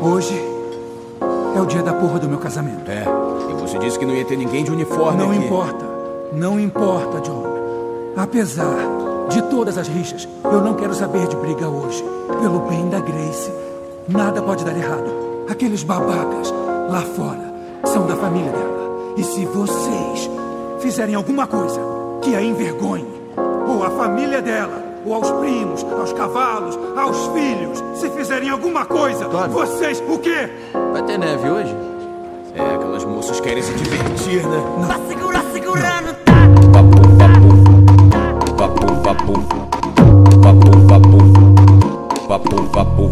Hoje é o dia da porra do meu casamento. É. E você disse que não ia ter ninguém de uniforme Não aqui. importa. Não importa, John. Apesar de todas as rixas, eu não quero saber de briga hoje. Pelo bem da Grace, nada pode dar errado. Aqueles babacas lá fora são da família dela. E se vocês fizerem alguma coisa que a envergonhe, ou a família dela, ou aos primos, aos cavalos, aos filhos, se fizerem alguma coisa, Tony. vocês o quê? Vai ter neve hoje? É, aquelas moças querem se divertir, né? Pra segurar, segurando, Papo, papo. Papo, papo. Papo, papo. Papo, papo. Papo, papo.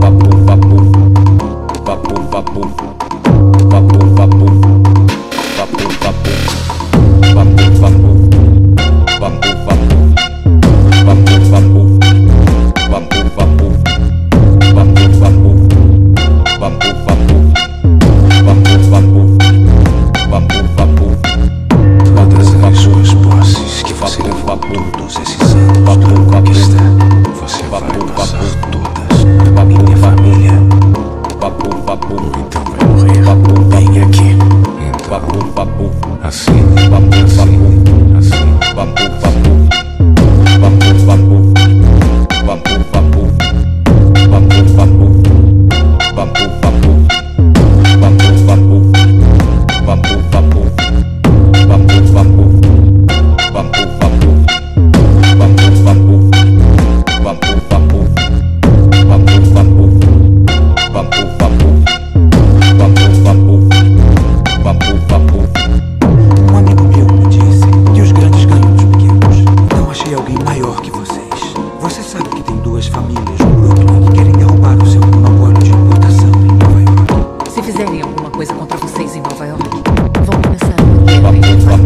Papo, papo. Papo, papo. Papo, papo. Papo, papo. Papo, papo. Papo, todos esses anos. Para conquistar, você vai passar todas Um amigo meu me disse que os grandes ganham dos pequenos. Não achei alguém maior que vocês. Você sabe que tem duas famílias no Brooklyn que querem derrubar o seu monopólio de importação em Nova York. Se fizerem alguma coisa contra vocês em Nova York, vão começar a